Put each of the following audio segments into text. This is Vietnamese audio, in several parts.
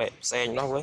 bẹp xe nó với.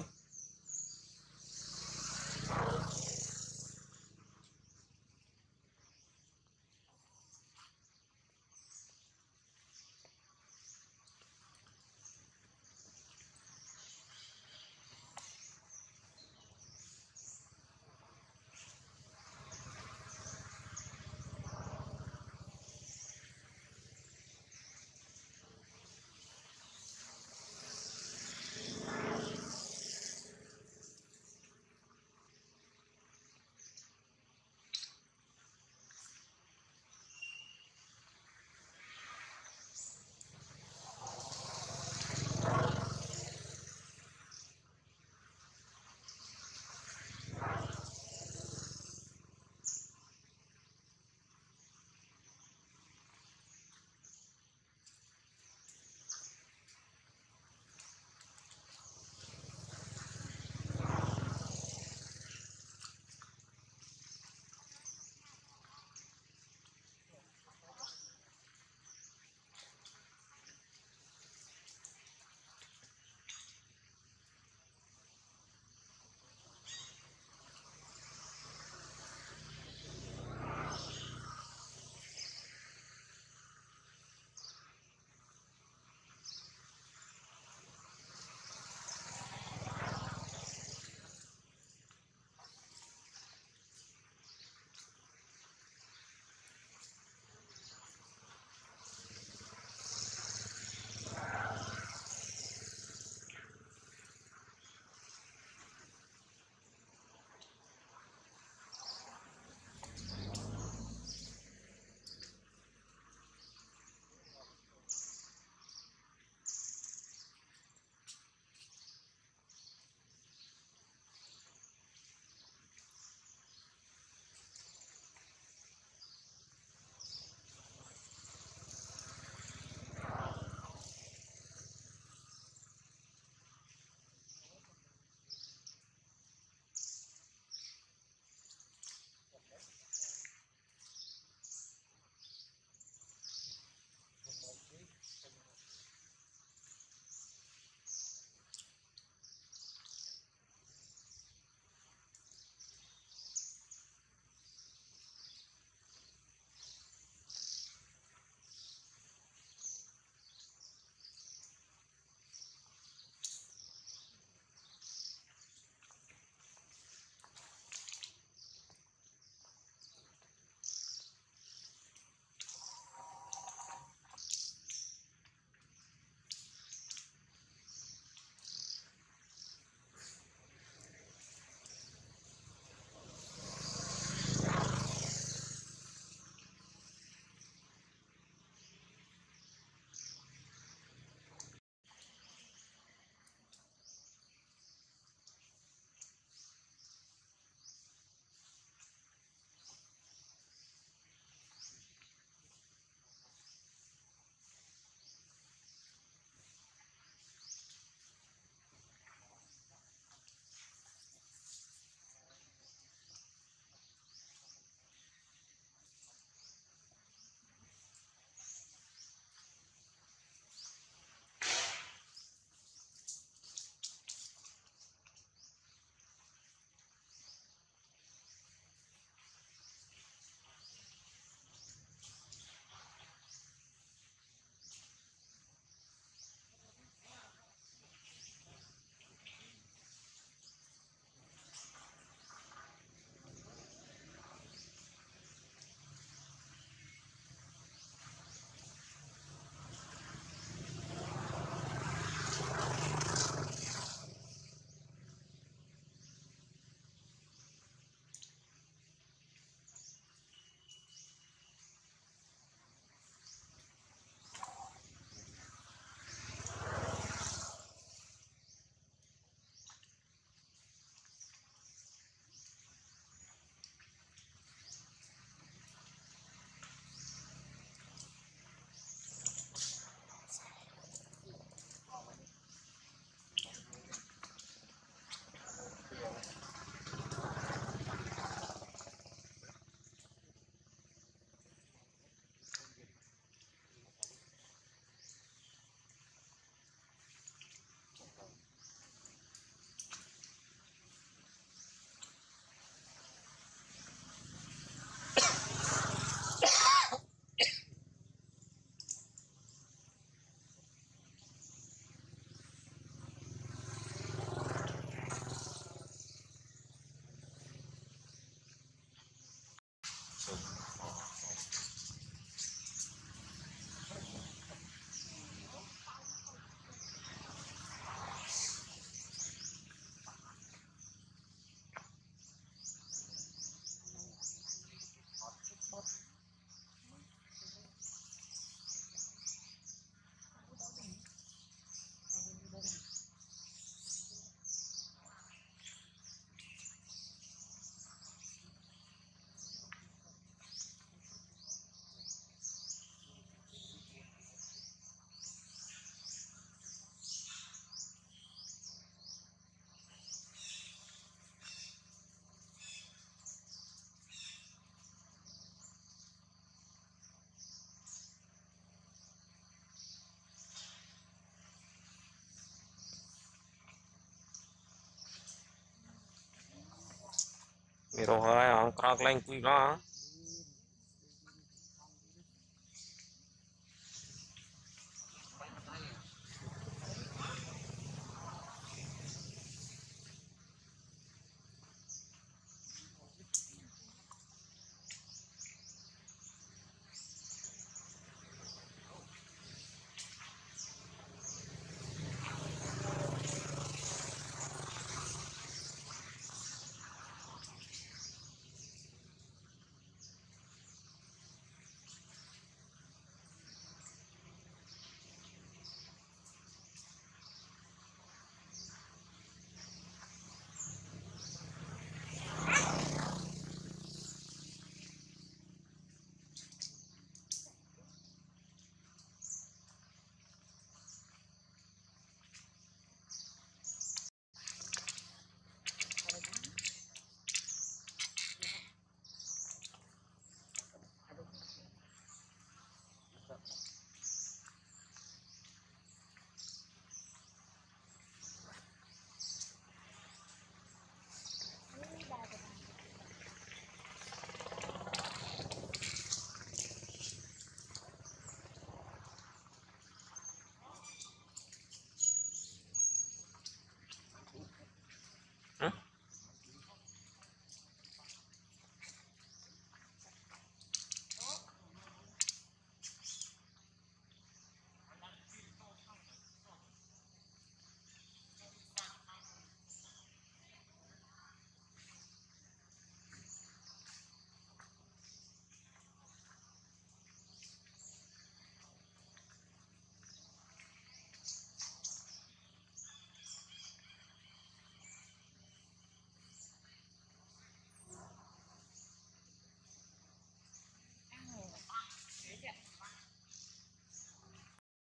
Miro hai ang krak lain kui lah.